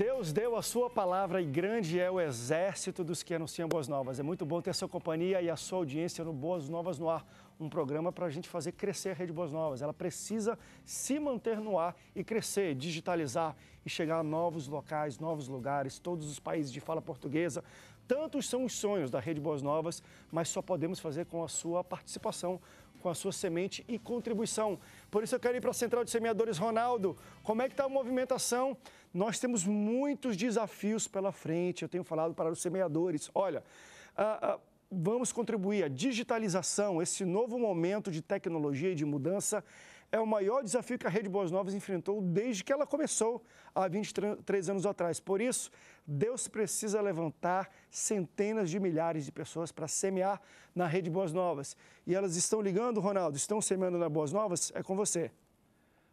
Deus deu a sua palavra e grande é o exército dos que anunciam boas novas. É muito bom ter a sua companhia e a sua audiência no Boas Novas no Ar, um programa para a gente fazer crescer a Rede Boas Novas. Ela precisa se manter no ar e crescer, digitalizar e chegar a novos locais, novos lugares, todos os países de fala portuguesa. Tantos são os sonhos da Rede Boas Novas, mas só podemos fazer com a sua participação com a sua semente e contribuição. Por isso eu quero ir para a Central de Semeadores Ronaldo. Como é que está a movimentação? Nós temos muitos desafios pela frente. Eu tenho falado para os semeadores. Olha, ah, ah, vamos contribuir. A digitalização, esse novo momento de tecnologia e de mudança é o maior desafio que a Rede Boas Novas enfrentou desde que ela começou há 23 anos atrás. Por isso, Deus precisa levantar centenas de milhares de pessoas para semear na Rede Boas Novas. E elas estão ligando, Ronaldo, estão semeando na Boas Novas? É com você.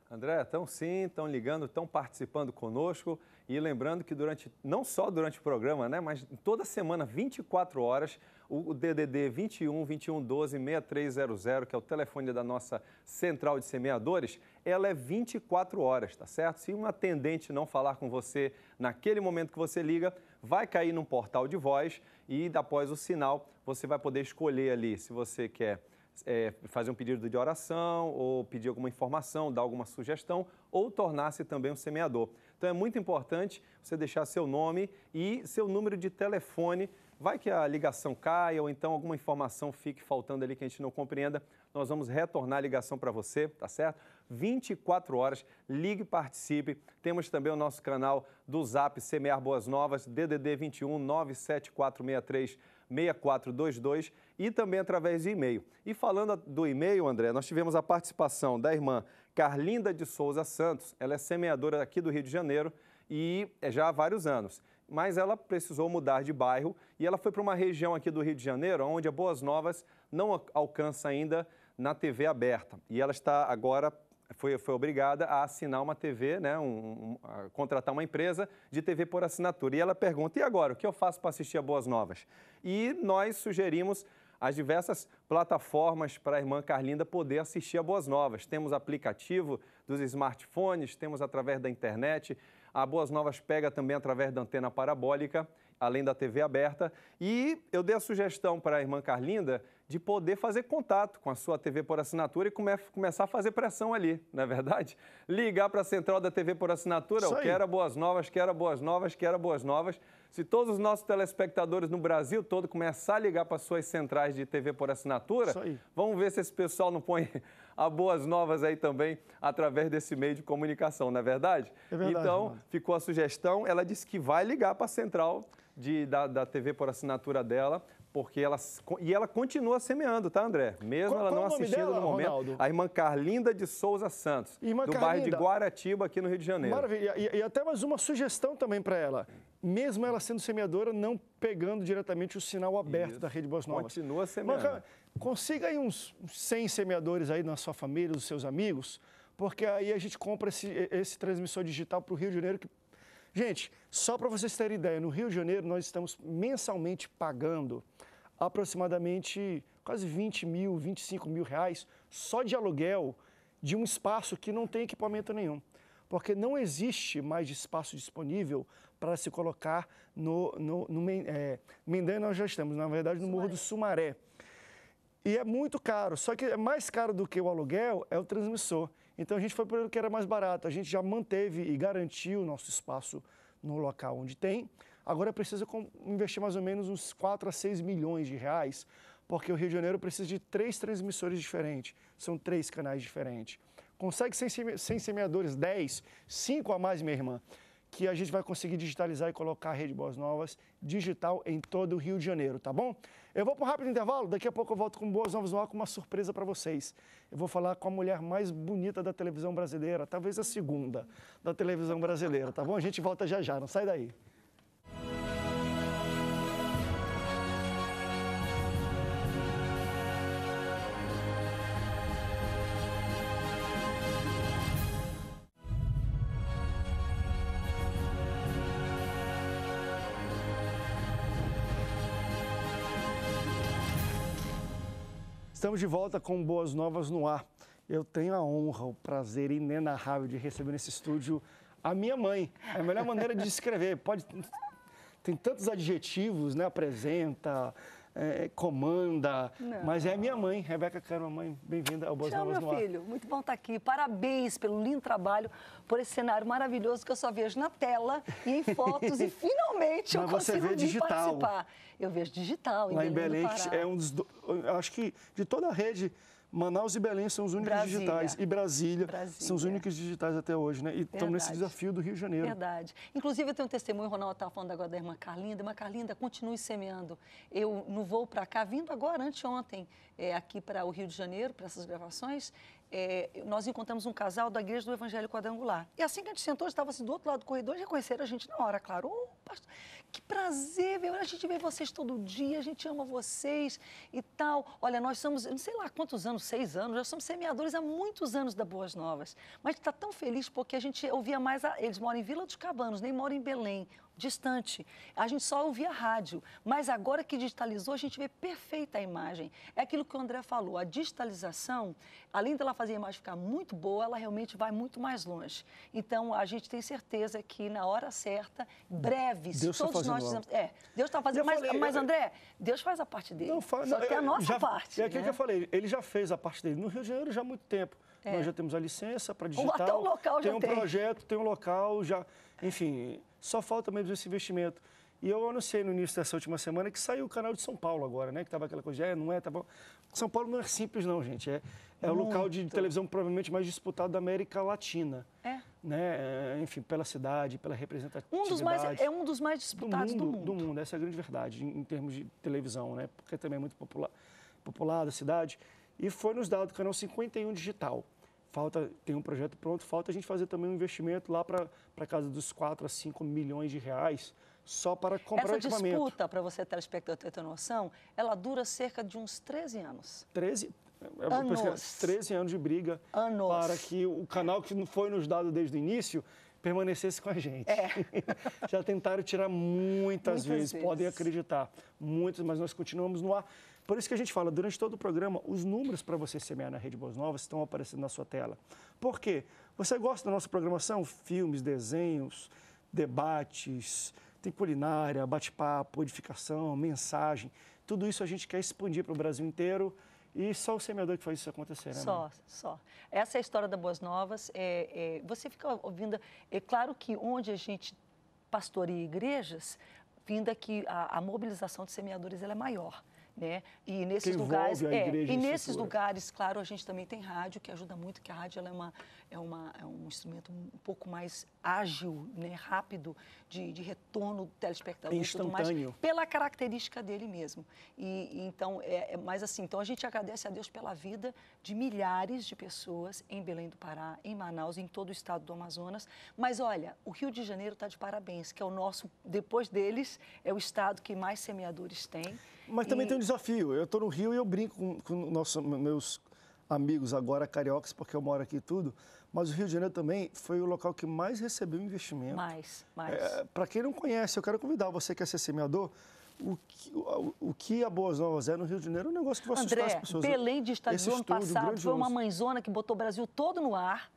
André, estão sim, estão ligando, estão participando conosco e lembrando que durante, não só durante o programa, né, mas toda semana, 24 horas, o DDD 21 21 12 6300, que é o telefone da nossa central de semeadores, ela é 24 horas, tá certo? Se um atendente não falar com você naquele momento que você liga, vai cair num portal de voz e após o sinal você vai poder escolher ali se você quer é, fazer um pedido de oração, ou pedir alguma informação, dar alguma sugestão, ou tornar-se também um semeador. Então é muito importante você deixar seu nome e seu número de telefone. Vai que a ligação caia ou então alguma informação fique faltando ali que a gente não compreenda. Nós vamos retornar a ligação para você, tá certo? 24 horas, ligue e participe. Temos também o nosso canal do Zap Semear Boas Novas, DDD 21 97463 6422 e também através de e-mail. E falando do e-mail, André, nós tivemos a participação da irmã Carlinda de Souza Santos. Ela é semeadora aqui do Rio de Janeiro e é já há vários anos. Mas ela precisou mudar de bairro e ela foi para uma região aqui do Rio de Janeiro onde a Boas Novas não alcança ainda na TV aberta. E ela está agora foi, foi obrigada a assinar uma TV, né, um, um, contratar uma empresa de TV por assinatura. E ela pergunta: e agora, o que eu faço para assistir a Boas Novas? E nós sugerimos as diversas plataformas para a irmã Carlinda poder assistir a Boas Novas. Temos aplicativo dos smartphones, temos através da internet. A Boas Novas pega também através da antena parabólica, além da TV aberta. E eu dei a sugestão para a irmã Carlinda de poder fazer contato com a sua TV por assinatura e come, começar a fazer pressão ali, não é verdade? Ligar para a central da TV por assinatura, eu quero boas novas, quero boas novas, quero boas novas. Se todos os nossos telespectadores no Brasil todo começar a ligar para suas centrais de TV por assinatura, vamos ver se esse pessoal não põe a boas novas aí também através desse meio de comunicação, não é verdade? É verdade então, mano. ficou a sugestão, ela disse que vai ligar para a central de, da, da TV por assinatura dela porque ela e ela continua semeando, tá, André? Mesmo qual, ela não assistindo dela, no momento. Ronaldo? A irmã Carlinda de Souza Santos, irmã do Carlinda, bairro de Guaratiba, aqui no Rio de Janeiro. Maravilha. E, e até mais uma sugestão também para ela. Mesmo ela sendo semeadora, não pegando diretamente o sinal aberto Isso. da Rede Boas Novas. Continua semeando. consiga aí uns 100 semeadores aí na sua família, dos seus amigos, porque aí a gente compra esse, esse transmissor digital para o Rio de Janeiro que Gente, só para vocês terem ideia, no Rio de Janeiro nós estamos mensalmente pagando aproximadamente quase 20 mil, 25 mil reais só de aluguel de um espaço que não tem equipamento nenhum. Porque não existe mais espaço disponível para se colocar no, no, no é, Mendanha nós já estamos, na verdade, no Sumaré. Morro do Sumaré. E é muito caro, só que é mais caro do que o aluguel é o transmissor. Então a gente foi por que era mais barato, a gente já manteve e garantiu o nosso espaço no local onde tem. Agora precisa investir mais ou menos uns 4 a 6 milhões de reais, porque o Rio de Janeiro precisa de três transmissores diferentes, são três canais diferentes. Consegue sem semeadores 10, 5 a mais, minha irmã, que a gente vai conseguir digitalizar e colocar a Rede Boas Novas digital em todo o Rio de Janeiro, tá bom? Eu vou para um rápido intervalo, daqui a pouco eu volto com Boas Novas no ar com uma surpresa para vocês. Eu vou falar com a mulher mais bonita da televisão brasileira, talvez a segunda da televisão brasileira, tá bom? A gente volta já já, não sai daí. Estamos de volta com Boas Novas no Ar. Eu tenho a honra, o prazer inenarrável de receber nesse estúdio a minha mãe. É a melhor maneira de descrever. Pode, tem tantos adjetivos, né? Apresenta, é, comanda, Não. mas é minha mãe, Rebeca Caro, mãe, bem-vinda ao Boas Tchau, Novas meu filho, muito bom estar aqui. Parabéns pelo lindo trabalho, por esse cenário maravilhoso que eu só vejo na tela e em fotos e finalmente mas eu consigo você vê digital. participar. Eu vejo digital, Lá em Belém, em Belém é um dos, acho que de toda a rede Manaus e Belém são os únicos Brasília. digitais. E Brasília, Brasília, são os únicos digitais até hoje, né? E estamos nesse desafio do Rio de Janeiro. Verdade. Inclusive, eu tenho um testemunho, o Ronaldo estava falando agora da irmã Carlinda. Irmã Carlinda, continue semeando. Eu, no voo para cá, vindo agora, anteontem, é, aqui para o Rio de Janeiro, para essas gravações, é, nós encontramos um casal da Igreja do Evangelho Quadrangular. E assim que a gente sentou, estava assim do outro lado do corredor e reconheceram a gente na hora, claro. Oh, pastor, que prazer, ver, a gente vê vocês todo dia, a gente ama vocês e tal. Olha, nós somos, não sei lá quantos anos, seis anos, já somos semeadores há muitos anos da Boas Novas. Mas está tão feliz porque a gente ouvia mais, a, eles moram em Vila dos Cabanos, nem moram em Belém distante. A gente só ouvia rádio, mas agora que digitalizou, a gente vê perfeita a imagem. É aquilo que o André falou, a digitalização, além dela fazer a imagem ficar muito boa, ela realmente vai muito mais longe. Então, a gente tem certeza que na hora certa, breves, Deus todos tá nós dizemos, é, Deus está fazendo, mas, falei, mas André, Deus faz a parte dele. Não, faz, só que é a nossa já, parte. É aquilo né? que eu falei, ele já fez a parte dele. No Rio de Janeiro já há muito tempo. É. Nós já temos a licença para digital. Até o local tem já um tem. projeto, tem um local, já, enfim, só falta mesmo esse investimento. E eu anunciei no início dessa última semana que saiu o canal de São Paulo agora, né? Que tava aquela coisa, é, não é, tá bom. São Paulo não é simples não, gente. É, é o local de televisão provavelmente mais disputado da América Latina. É. Né? É, enfim, pela cidade, pela representatividade. Um dos mais, é um dos mais disputados do mundo. Do mundo, do mundo. essa é a grande verdade, em, em, termos de televisão, né? Porque também é muito popular, popular a cidade. E foi nos dado o canal 51 Digital falta tem um projeto pronto, falta a gente fazer também um investimento lá para casa dos 4 a 5 milhões de reais só para comprar Essa equipamento. Essa disputa, para você telespectador ter noção, ela dura cerca de uns 13 anos. 13? É, anos. 13 anos de briga anos. para que o canal que não foi nos dado desde o início permanecesse com a gente. É. Já tentaram tirar muitas, muitas vezes, vezes, podem acreditar, muitas, mas nós continuamos no ar. Por isso que a gente fala, durante todo o programa, os números para você semear na Rede Boas Novas estão aparecendo na sua tela. Por quê? Você gosta da nossa programação? Filmes, desenhos, debates, tem culinária, bate-papo, edificação, mensagem. Tudo isso a gente quer expandir para o Brasil inteiro. E só o semeador que faz isso acontecer, né? Só, só. Essa é a história da Boas Novas. É, é, você fica ouvindo. É claro que onde a gente pastoreia igrejas, vinda que a, a mobilização de semeadores ela é maior. Né? E nesses lugares, é, e nesses lugares, claro, a gente também tem rádio que ajuda muito, que a rádio é, uma, é, uma, é um instrumento um pouco mais ágil, né, rápido de, de retorno do telespectador, Instantâneo. Mais, pela característica dele mesmo. E, e então, é, é mais assim, então a gente agradece a Deus pela vida de milhares de pessoas em Belém do Pará, em Manaus, em todo o estado do Amazonas. Mas olha, o Rio de Janeiro está de parabéns, que é o nosso, depois deles, é o estado que mais semeadores tem. Mas também e... tem um desafio. Eu estou no Rio e eu brinco com, com nossos, meus amigos agora cariocas, porque eu moro aqui e tudo. Mas o Rio de Janeiro também foi o local que mais recebeu investimento. Mais, mais. É, Para quem não conhece, eu quero convidar você que é ser semeador, o que, o, o que a Boas Novas é no Rio de Janeiro é um negócio que vai André, assustar as pessoas. Belém de Estado ano passado foi uma mãezona que botou o Brasil todo no ar.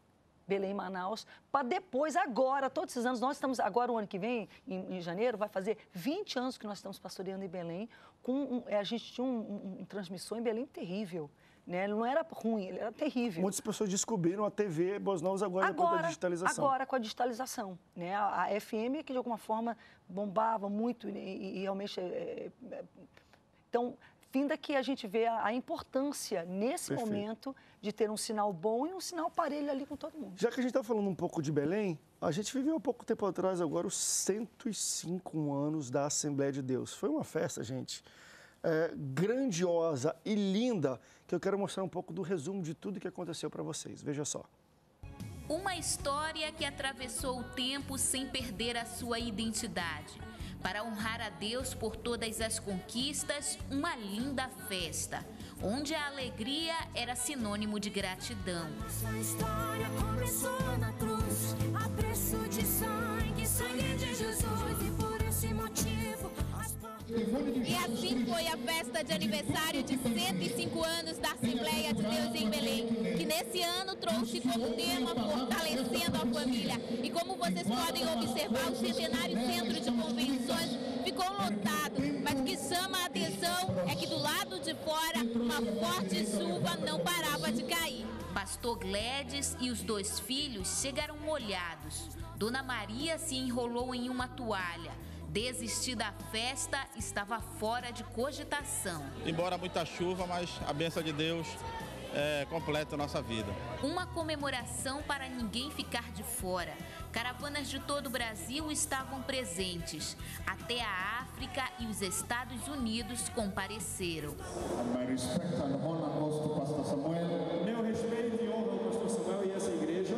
Belém, Manaus, para depois, agora, todos esses anos, nós estamos, agora o ano que vem, em, em janeiro, vai fazer 20 anos que nós estamos pastoreando em Belém, com um, é, a gente tinha um, um, um transmissor em Belém terrível. Né? Ele não era ruim, ele era terrível. Muitas pessoas descobriram a TV Boas Novas agora, agora da digitalização. Agora, com a digitalização. Né? A, a FM, que de alguma forma bombava muito e, e, e realmente... É, é, então, finda que a gente vê a, a importância, nesse Perfeito. momento, de ter um sinal bom e um sinal parelho ali com todo mundo. Já que a gente está falando um pouco de Belém, a gente viveu há pouco tempo atrás agora os 105 anos da Assembleia de Deus. Foi uma festa, gente, é, grandiosa e linda, que eu quero mostrar um pouco do resumo de tudo que aconteceu para vocês. Veja só. Uma história que atravessou o tempo sem perder a sua identidade. Para honrar a Deus por todas as conquistas, uma linda festa, onde a alegria era sinônimo de gratidão. Sua história começou na cruz, a preço de sangue, sangue de Jesus, e por esse motivo e assim foi a festa de aniversário de 105 anos da Assembleia de Deus em Belém, que Esse ano trouxe como tema Fortalecendo a Família. E como vocês podem observar, o Centenário Centro de Convenções ficou lotado. Mas que chama a lado de fora, uma forte chuva não parava de cair. Pastor Gledes e os dois filhos chegaram molhados. Dona Maria se enrolou em uma toalha. Desistir da festa estava fora de cogitação. Embora muita chuva, mas a bênção de Deus é, completa a nossa vida. Uma comemoração para ninguém ficar de fora. Caravanas de todo o Brasil estavam presentes. Até a África e os Estados Unidos compareceram. Meu respeito e honra ao pastor Samuel e essa igreja.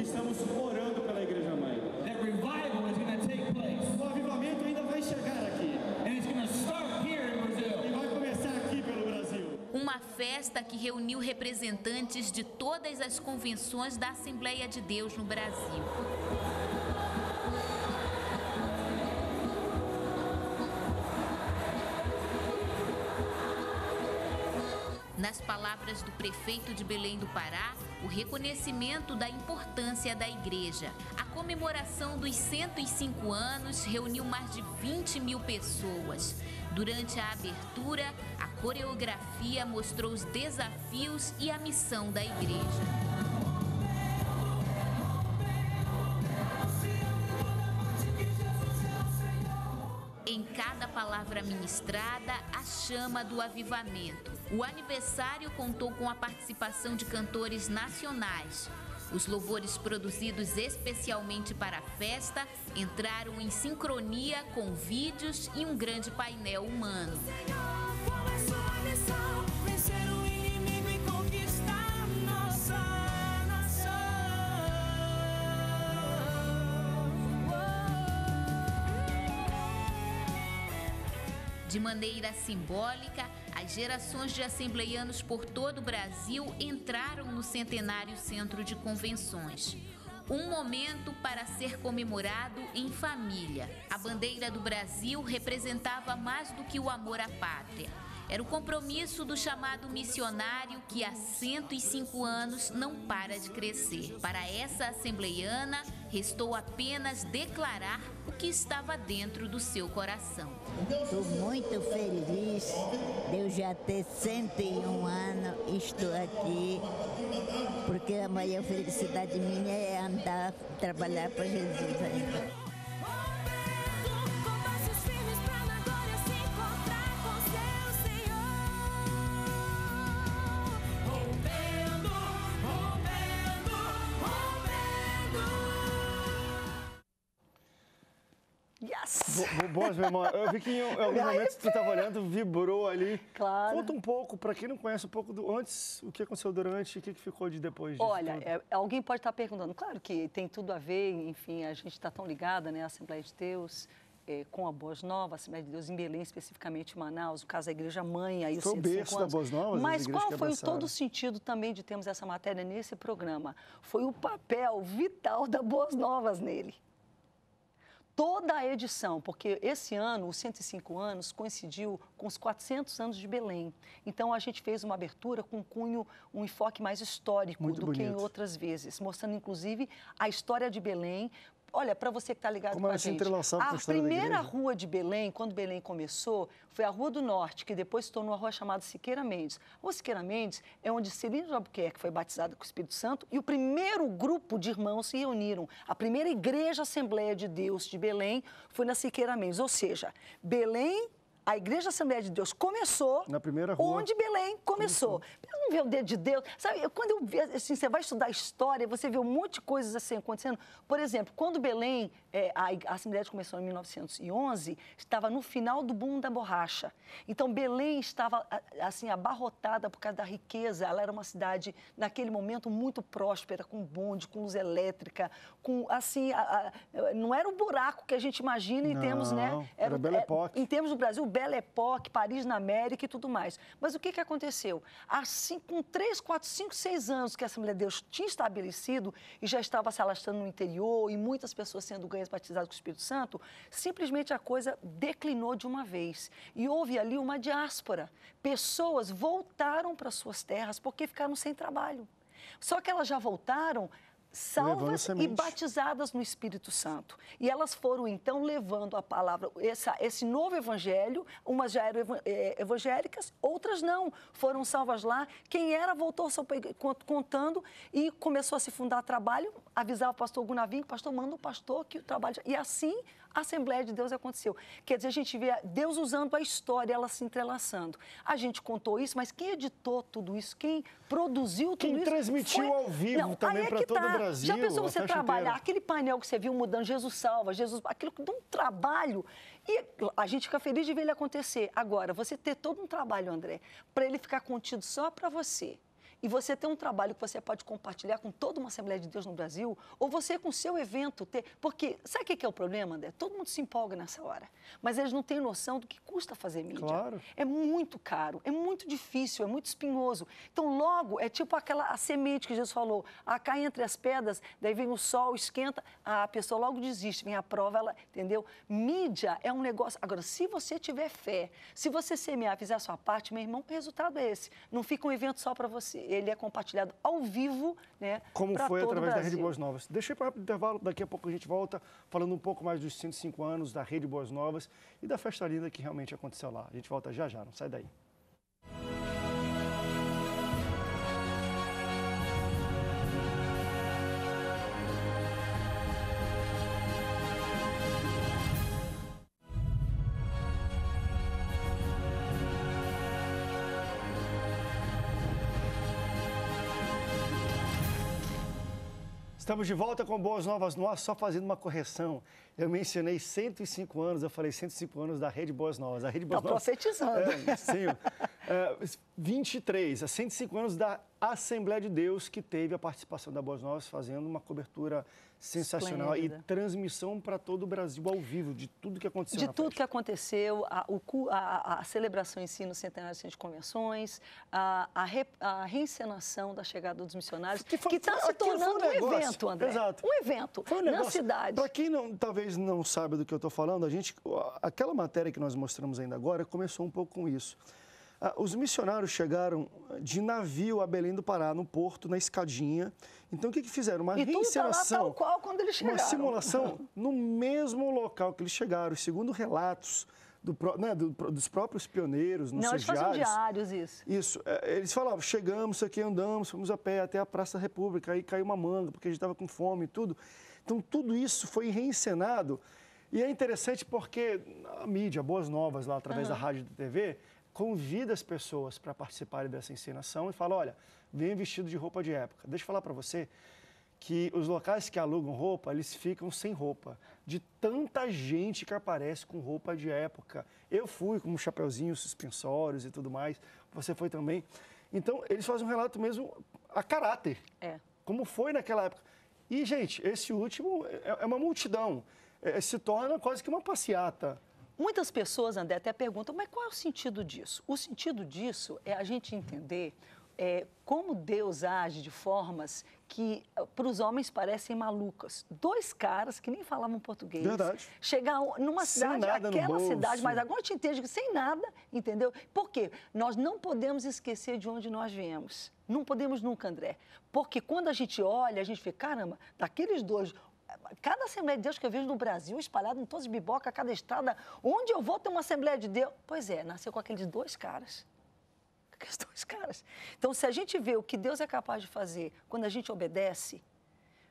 Estamos orando pela igreja mãe. That revival is going to take place. O avivamento ainda vai chegar aqui And it's going to start here in Brazil. e vai começar aqui pelo Brasil. Uma festa que reuniu representantes de todas as convenções da Assembleia de Deus no Brasil. Nas palavras do prefeito de Belém do Pará, o reconhecimento da importância da igreja. A comemoração dos 105 anos reuniu mais de 20 mil pessoas. Durante a abertura, a coreografia mostrou os desafios e a missão da igreja. Em cada palavra ministrada, a chama do avivamento. O aniversário contou com a participação de cantores nacionais. Os louvores produzidos especialmente para a festa entraram em sincronia com vídeos e um grande painel humano. De maneira simbólica, as gerações de assembleianos por todo o Brasil entraram no centenário Centro de Convenções. Um momento para ser comemorado em família. A bandeira do Brasil representava mais do que o amor à pátria. Era o compromisso do chamado missionário que há 105 anos não para de crescer. Para essa assembleiana, restou apenas declarar o que estava dentro do seu coração. Estou muito feliz de eu já ter 101 anos e estou aqui, porque a maior felicidade minha é andar, trabalhar para Jesus Boas, meu irmão. Eu vi que em alguns momentos que tu estava olhando, vibrou ali. Claro. Conta um pouco, para quem não conhece, um pouco do antes, o que aconteceu durante e o que que ficou de depois disso Olha, tudo. é, alguém pode estar perguntando, claro que tem tudo a ver, enfim, a gente está tão ligada, né, à Assembleia de Deus, é, com a Boas Novas, a Assembleia de Deus em Belém, especificamente em Manaus, no caso da Igreja Mãe, aí Foi o 105 berço da. Boas Novas, as Mas qual foi o todo o sentido também de termos essa matéria nesse programa? Foi o papel vital da Boas Novas nele toda a edição, porque esse ano, os 105 anos, coincidiu com os 400 anos de Belém. Então, a gente fez uma abertura com um cunho, um enfoque mais histórico Muito do que em bonito. outras vezes, mostrando, inclusive, a história de Belém. Olha, para você que está ligado Como com a gente, entrelaçava com a a história da primeira rua de Belém, quando Belém começou, foi a Rua do Norte, que depois se tornou a rua chamada Siqueira Mendes. A rua Siqueira Mendes é onde Celino de Albuquerque foi batizado com o Espírito Santo e o primeiro grupo de irmãos se reuniram. A primeira igreja Assembleia de Deus de Belém foi na Siqueira Mendes. Ou seja, Belém, a Igreja Assembleia de Deus começou Na primeira rua. onde Belém começou. Eu não vê o dedo de Deus. Sabe, quando eu vi, assim, você vai estudar história, você vê um monte de coisas assim acontecendo. Por exemplo, quando Belém, é, a, Assembleia de começou em 1911, estava no final do boom da borracha. Então, Belém estava, assim, abarrotada por causa da riqueza. Ela era uma cidade, naquele momento, muito próspera, com bonde, com luz elétrica, com, assim, a- a- não era o buraco que a gente imagina em termos, né? Não, era Belle Époque. em termos do Brasil, Belle Époque, Paris na América e tudo mais. Mas o que, que aconteceu? Assim com três, quatro, cinco, seis anos que a Assembleia de Deus tinha estabelecido e já estava se alastrando no interior e muitas pessoas sendo ganhas batizadas com o Espírito Santo, simplesmente a coisa declinou de uma vez. E houve ali uma diáspora. Pessoas voltaram para suas terras porque ficaram sem trabalho. Só que elas já voltaram salvas e batizadas no Espírito Santo. E elas foram então levando a palavra, essa- esse novo evangelho, umas já eram eh, evangélicas, outras não, foram salvas lá. Quem era voltou contando e começou a se fundar trabalho, avisava o pastor Gunavinho, pastor, manda o pastor que o trabalho... já-" E assim a Assembleia de Deus aconteceu. Quer dizer, a gente vê Deus usando a história, ela se entrelaçando. A gente contou isso, mas quem editou tudo isso, quem produziu tudo Quem isso... transmitiu ao vivo também aí é que todo o tá. Brasil, Já pensou você trabalhar inteira. aquele painel que você viu mudando, Jesus salva, Jesus, aquilo que dá um trabalho. E a gente fica feliz de ver ele acontecer. Agora, você ter todo um trabalho, André, para ele ficar contido só para você. E você ter um trabalho que você pode compartilhar com toda uma Assembleia de Deus no Brasil, ou você com o seu evento ter. Porque sabe o que é o problema, André? Todo mundo se empolga nessa hora. Mas eles não têm noção do que custa fazer mídia. Claro. É muito caro, é muito difícil, é muito espinhoso. Então, logo, é tipo aquela a semente que Jesus falou, a cai entre as pedras, daí vem o sol, esquenta, a pessoa logo desiste, vem a prova, ela, entendeu? Mídia é um negócio. Agora, se você tiver fé, se você semear, fizer a sua parte, meu irmão, o resultado é esse. Não fica um evento só para você, ele é compartilhado ao vivo, né? Como foi através da Rede. Boas Novas. Ir para o intervalo, daqui a pouco a gente volta falando um pouco mais dos 105 anos da Rede Boas Novas e da festa linda que realmente aconteceu lá. A gente volta já já, não sai daí. Estamos de volta com Boas Novas no ar, só fazendo uma correção. Eu mencionei 105 anos, eu falei 105 anos da Rede Boas Novas. A Rede Boas Tá Novas. profetizando. É, sim. É, 23, a 105 anos da Assembleia de Deus, que teve a participação da Boas Novas fazendo uma cobertura sensacional Esplêndida. e transmissão para todo o Brasil ao vivo, de tudo que aconteceu De na tudo festa. que aconteceu, a, o a- a celebração em si no Centenário de Convenções, a, a re- a reencenação da chegada dos missionários, que está se um tornando um, negócio. evento, André. Exato. Um evento Foi um na negócio. cidade. Para quem não, talvez não sabe do que eu estou falando, a gente, aquela matéria que nós mostramos ainda agora começou um pouco com isso. Ah, Os missionários chegaram de navio a Belém do Pará, no porto, na escadinha. Então, o que, que fizeram? Uma E tá lá reencenação. tal qual quando eles Uma chegaram. simulação no mesmo local que eles chegaram, segundo relatos do né, do- dos próprios pioneiros, nos Não, seus eles diários. diários, isso. Isso, é, eles falavam, chegamos, aqui, andamos, fomos a pé até a Praça da República, aí caiu uma manga, porque a gente estava com fome e tudo. Então, tudo isso foi reencenado. E é interessante porque a mídia, Boas Novas, lá através da rádio e da TV, convida as pessoas para participarem dessa encenação e fala, olha, venha vestido de roupa de época. Deixa eu falar para você que os locais que alugam roupa, eles ficam sem roupa. De tanta gente que aparece com roupa de época. Eu fui com um chapeuzinho, suspensórios e tudo mais. Você foi também. Então, eles fazem um relato mesmo a caráter. É. Como foi naquela época. E, gente, esse último é é uma multidão. É, se torna quase que uma passeata. Muitas pessoas, André, até perguntam, mas qual é o sentido disso? O sentido disso é a gente entender é, como Deus age de formas que para os homens parecem malucas. Dois caras que nem falavam português. Verdade. Chegar numa Sem cidade, aquela cidade, mas agora te entende que sem nada, entendeu? Por quê? Nós não podemos esquecer de onde nós viemos. Não podemos nunca, André. Porque quando a gente olha, a gente fica, caramba, daqueles dois, Cada Assembleia de Deus que eu vejo no Brasil, espalhado em todas as bibocas, cada estrada, onde eu vou ter uma Assembleia de Deus. Pois é, nasceu com aqueles dois caras. Aqueles dois caras. Então, se a gente vê o que Deus é capaz de fazer quando a gente obedece,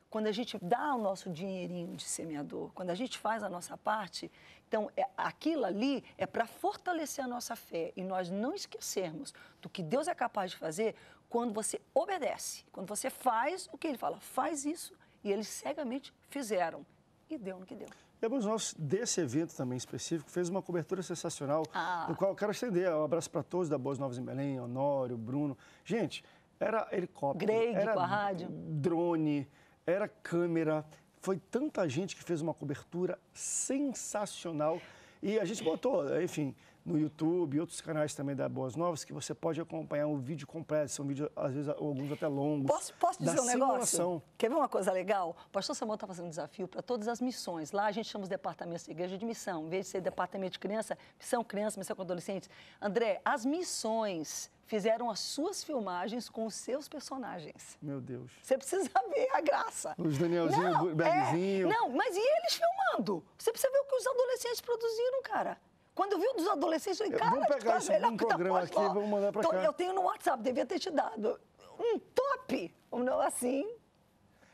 quando a gente dá o nosso dinheirinho de semeador, quando a gente faz a nossa parte, então é- aquilo ali é para fortalecer a nossa fé e nós não esquecermos do que Deus é capaz de fazer quando você obedece, quando você faz o que Ele fala, faz isso e eles cegamente fizeram e deu no que deu. E Boas Novas, desse evento também específico, fez uma cobertura sensacional, Ah. no qual eu quero estender um abraço para todos da Boas Novas em Belém, Honório, Bruno. Gente, era helicóptero, Greg era com a rádio. drone, era câmera. Foi tanta gente que fez uma cobertura sensacional. E a gente botou, enfim, no YouTube e outros canais também da Boas Novas que você pode acompanhar um vídeo completo. São vídeos, às vezes, alguns até longos. Posso, posso dizer um negócio? simulação. Quer ver uma coisa legal? O pastor Samuel está fazendo um desafio para todas as missões. Lá a gente chama os departamentos da igreja de missão. Em vez de ser departamento de criança, missão criança, missão com adolescentes. André, as missões fizeram as suas filmagens com os seus personagens. Meu Deus. Você precisa ver a graça. Os Danielzinho, Não, o Bergzinho. é, não, mas e eles filmando? Você precisa ver o que os adolescentes produziram, cara. Quando eu vi o dos adolescentes, eu falei, cara, Vamos pegar tá melhor um programa Pós aqui, Nova. vamos mandar pra Tô- cá. Eu tenho no WhatsApp, devia ter te dado. Um top! Um não assim.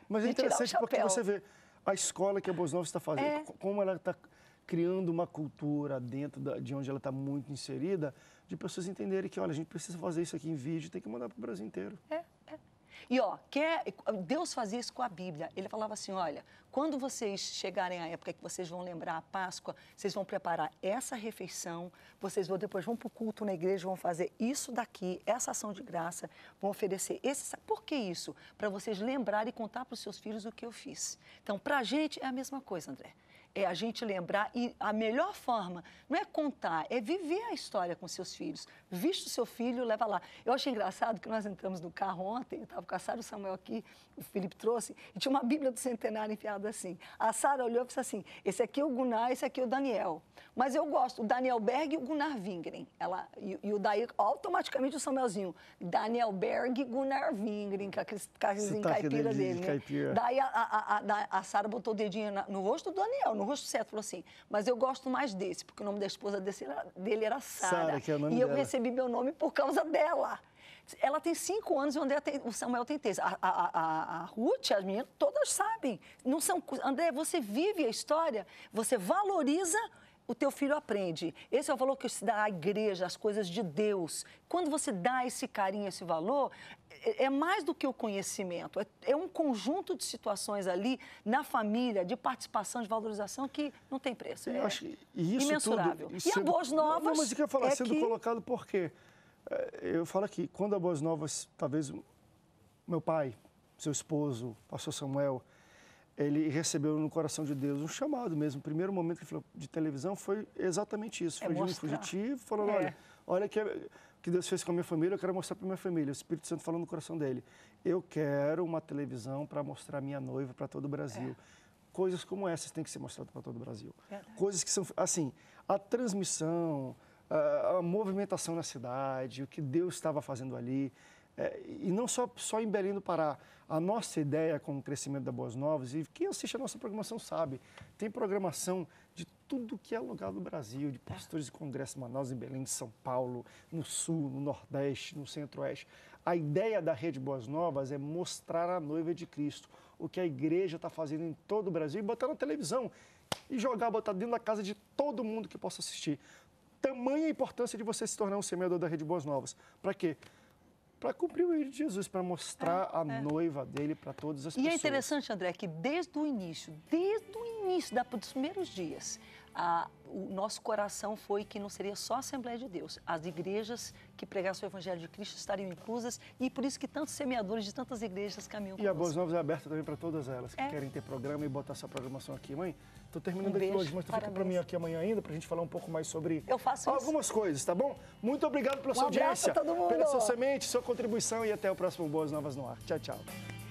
Mas é interessante porque você vê a escola que a Boas Novas está fazendo, É. co- como ela está criando uma cultura dentro da- de onde ela está muito inserida, de pessoas entenderem que, olha, a gente precisa fazer isso aqui em vídeo, tem que mandar para o Brasil inteiro. É. E ó, quer, Deus fazia isso com a Bíblia. Ele falava assim: olha, quando vocês chegarem à época que vocês vão lembrar a Páscoa, vocês vão preparar essa refeição, vocês vão depois vão para o culto na igreja, vão fazer isso daqui, essa ação de graça, vão oferecer esse. Por que isso? Para vocês lembrarem e contar para os seus filhos o que eu fiz. Então, para a gente é a mesma coisa, André. É a gente lembrar e a melhor forma não é contar, é viver a história com seus filhos. Viste o seu filho, leva lá. Eu achei engraçado que nós entramos no carro ontem, eu estava com a Sara o Samuel aqui, o Felipe trouxe, e tinha uma Bíblia do Centenário enfiada assim. A Sara olhou e disse assim: esse aqui é o Gunnar, esse aqui é o Daniel. Mas eu gosto, o Daniel Berg e o Gunnar Wingren. Ela, e, e o daí, automaticamente o Samuelzinho, Daniel Berg e Gunnar Wingren, com carrinho Sotaque caipira dele de né? caipira. Daí a, a, a, a Sara botou o dedinho na- no rosto do Daniel, no rosto certo, falou assim, mas eu gosto mais desse, porque o nome da esposa desse dele era Sara. É E eu dela. recebi meu nome por causa dela. Ela tem cinco anos e o, André tem- o Samuel tem três. A, a, a, a Ruth, as meninas, todas sabem. Não são, André, você vive a história, você valoriza, o teu filho aprende. Esse é o valor que se dá à igreja, às coisas de Deus. Quando você dá esse carinho, esse valor, é, é mais do que o conhecimento. É, é um conjunto de situações ali na família, de participação, de valorização que não tem preço. Eu É acho que isso imensurável. tudo... e a Boas Novas Não, mas o que eu falar, é sendo que... colocado por quê? É, Eu falo aqui, quando a Boas Novas, talvez meu pai, seu esposo, o pastor Samuel, ele recebeu no coração de Deus um chamado mesmo. O primeiro momento que ele falou de televisão foi exatamente isso. É Foi de um fugitivo, falando, É. olha, olha que, que Deus fez com a minha família, eu quero mostrar para minha família. O Espírito Santo falando no coração dele. Eu quero uma televisão para mostrar minha noiva para todo o Brasil. Coisas como essas têm que ser mostradas para todo o Brasil. Verdade. Coisas que são, assim, a transmissão, a, a movimentação na cidade, o que Deus estava fazendo ali. É, e não só, só em Belém do Pará. A nossa ideia com o crescimento da Boas Novas, e quem assiste a nossa programação sabe, tem programação de tudo que é lugar do Brasil, de pastores de congresso em Manaus, em Belém, de São Paulo, no Sul, no Nordeste, no Centro-Oeste. A ideia da Rede Boas Novas é mostrar a noiva de Cristo, o que a igreja está fazendo em todo o Brasil e botar na televisão e jogar, botar dentro da casa de todo mundo que possa assistir. Tamanha a importância de você se tornar um semeador da Rede Boas Novas. Para quê? Para cumprir o ídolo de Jesus, para mostrar a noiva dele para todas as E pessoas. é interessante, André, que desde o início, desde o início, da- dos primeiros dias, a- o nosso coração foi que não seria só a Assembleia de Deus. As igrejas que pregassem o Evangelho de Cristo estariam inclusas e por isso que tantos semeadores de tantas igrejas caminham E a. Boas Novas é aberta também para todas elas que É. querem ter programa e botar sua programação aqui. Mãe, estou terminando Um aqui hoje, mas tu fica para mim aqui amanhã ainda para a gente falar um pouco mais sobre faço isso. algumas coisas, tá bom? Muito obrigado pela Um sua audiência, pela sua semente, sua contribuição e até o próximo Boas Novas no ar. Tchau, tchau.